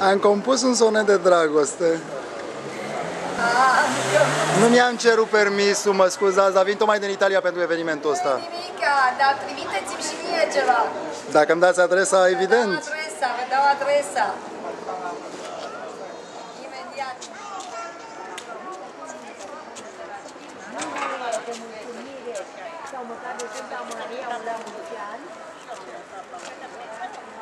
Am compus un sonet de dragoste. Nu mi-am cerut permisul, mă scuzați, dar vin tocmai din Italia pentru evenimentul ăsta. Nimica, dar trimiteți-mi și mie ceva. Dacă îmi dați adresa, Dau evident. adresa, vă dau adresa. Imediat. Nu mă întreb, nu știu, este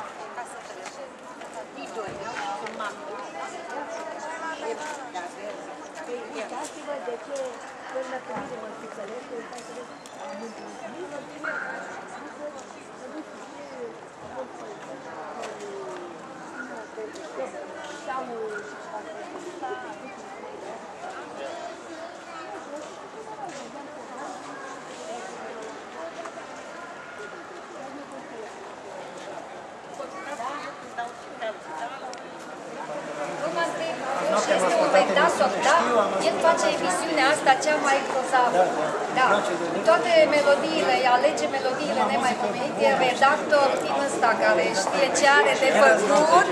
un Verdasov, da? El face emisiunea asta cea mai grozavă. Da. Toate melodiile, îi alege melodiile nemaipomenite, e redactor din ăsta care știe ce are de făcut.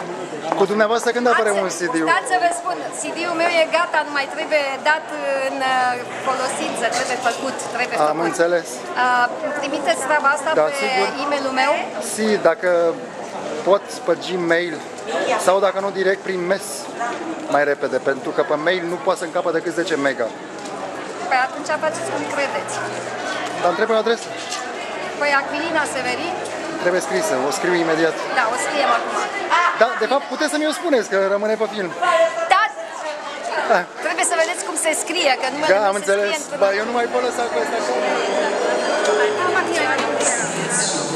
Cu dumneavoastră când apare un CD? Stați să vă spun, CD-ul meu e gata, nu mai trebuie dat în uh, folosință, trebuie făcut, trebuie Am făcut. înțeles. Uh, trimiteți treaba asta Da, pe sigur. e-mailul meu. Si, dacă pot pe Gmail sau dacă nu direct prin MES mai repede, pentru că pe mail nu poate să încapă decât 10 mega. Păi atunci faceți cum credeți. Dar îmi trebuie o adresă. Păi Aquilina Severin, Trebuie scrisă, o scriu imediat. da, o scriem acum. Da, de fapt puteți să mi-o spuneți, că rămâne pe film. Da, Da. trebuie să vedeți cum se scrie, că numele Da, nu am se înțeles. scrie Ba, într-un... eu nu mai pot lăsa cu asta acolo. Da,